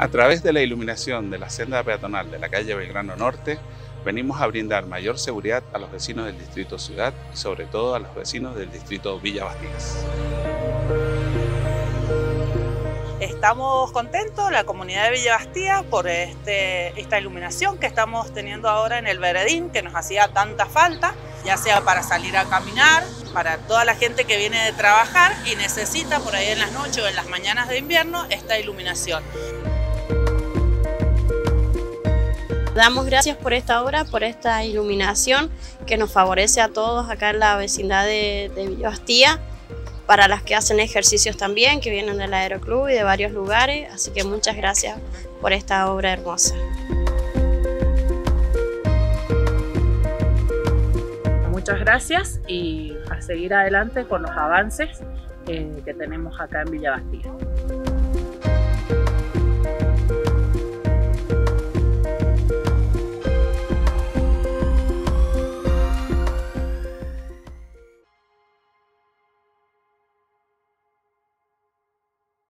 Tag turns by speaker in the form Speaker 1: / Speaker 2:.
Speaker 1: A través de la iluminación de la senda peatonal de la calle Belgrano Norte, venimos a brindar mayor seguridad a los vecinos del distrito Ciudad y sobre todo a los vecinos del distrito Villa Bastías.
Speaker 2: Estamos contentos, la comunidad de Villa Bastía, por este, esta iluminación que estamos teniendo ahora en el Veredín, que nos hacía tanta falta, ya sea para salir a caminar, para toda la gente que viene de trabajar y necesita por ahí en las noches o en las mañanas de invierno esta iluminación.
Speaker 3: Damos gracias por esta obra, por esta iluminación que nos favorece a todos acá en la vecindad de, de Villa Bastía para las que hacen ejercicios también, que vienen del Aeroclub y de varios lugares. Así que muchas gracias por esta obra hermosa.
Speaker 4: Muchas gracias y a seguir adelante con los avances eh, que tenemos acá en Villa Bastilla.